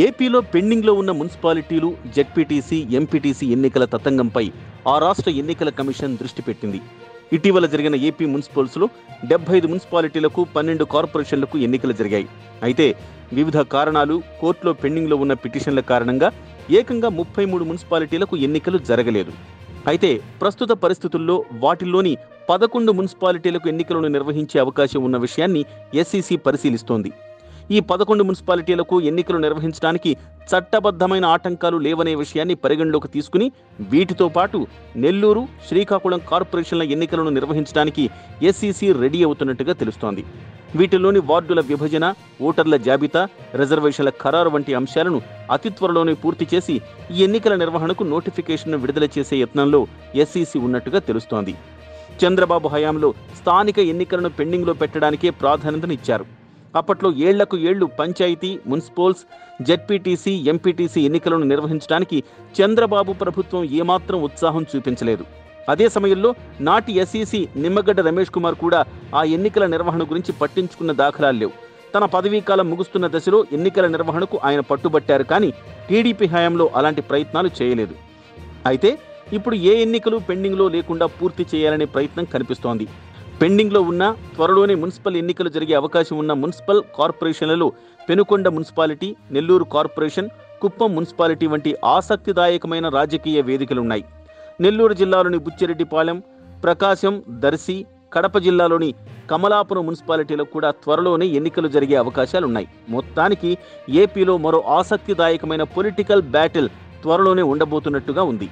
ఏపీలో పెండింగ్లో ఉన్న మున్సిపాలిటీలు జెడ్పీటీసీ ఎంపీటీసీ ఎన్నికల తతంగంపై ఆ రాష్ట్ర ఎన్నికల కమిషన్ దృష్టి పెట్టింది. ఇటీవల జరిగిన ఏపీ మున్సిపల్స్లో డెబ్బై ఐదు మున్సిపాలిటీలకు పన్నెండు కార్పొరేషన్లకు ఎన్నికలు జరిగాయి. అయితే వివిధ కారణాలు కోర్టులో పెండింగ్లో ఉన్న పిటిషన్ల కారణంగా ఏకంగా ముప్పై మూడు మున్సిపాలిటీలకు ఎన్నికలు జరగలేదు. అయితే ప్రస్తుత పరిస్థితుల్లో వాటిల్లోని పదకొండు మున్సిపాలిటీలకు ఎన్నికలను నిర్వహించే అవకాశం ఉన్న విషయాన్ని ఎస్సీసీ పరిశీలిస్తోంది. ఈ పదకొండు మున్సిపాలిటీలకు ఎన్నికలు నిర్వహించడానికి చట్టబద్ధమైన ఆటంకాలు లేవనే విషయాన్ని పరిగణలోకి తీసుకుని వీటితో పాటు నెల్లూరు శ్రీకాకుళం కార్పొరేషన్ల ఎన్నికలను నిర్వహించడానికి ఎస్సీసీ రెడీ అవుతున్నట్టుగా తెలుస్తోంది. వీటిలోని వార్డుల విభజన ఓటర్ల జాబితా రిజర్వేషన్ల ఖరారు వంటి అంశాలను అతి త్వరలోనే పూర్తి చేసి ఈ ఎన్నికల నిర్వహణకు నోటిఫికేషన్ను విడుదల చేసే యత్నంలో ఎస్ఈసి ఉన్నట్టుగా తెలుస్తోంది. చంద్రబాబు హయాంలో స్థానిక ఎన్నికలను పెండింగ్లో పెట్టడానికే ప్రాధాన్యతనిచ్చారు. అప్పట్లో ఏళ్ళకు ఏళ్ళు పంచాయతీ మున్సిపల్స్ జెడ్పీటీసీ ఎంపీటీసీ ఎన్నికలను నిర్వహించడానికి చంద్రబాబు ప్రభుత్వం ఏమాత్రం ఉత్సాహం చూపించలేదు. అదే సమయంలో నాటి ఎస్ఈసి నిమ్మగడ్డ రమేష్ కుమార్ కూడా ఆ ఎన్నికల నిర్వహణ గురించి పట్టించుకున్న దాఖలాలు లేవు. తన పదవీకాలం ముగుస్తున్న దశలో ఎన్నికల నిర్వహణకు ఆయన పట్టుబట్టారు కానీ టీడీపీ హయాంలో అలాంటి ప్రయత్నాలు చేయలేదు. అయితే ఇప్పుడు ఏ ఎన్నికలు పెండింగ్లో లేకుండా పూర్తి చేయాలనే ప్రయత్నం కనిపిస్తోంది. పెండింగ్లో ఉన్న త్వరలోనే మున్సిపల్ ఎన్నికలు జరిగే అవకాశం ఉన్న municipal కార్పొరేషన్లలో Penukonda municipality Nellore corporation Kuppam municipality వంటి ఆసక్తిదాయకమైన రాజకీయ వేదికలున్నాయి. నెల్లూరు జిల్లాలోని బుచ్చిరెడ్డిపాలెం ప్రకాశం దర్శి కడప జిల్లాలోని కమలాపురం మున్సిపాలిటీలో కూడా త్వరలోనే ఎన్నికలు జరిగే అవకాశాలున్నాయి. మొత్తానికి ఏపీలో మరో ఆసక్తిదాయకమైన పొలిటికల్ బ్యాటిల్ త్వరలోనే ఉండబోతున్నట్టుగా ఉంది.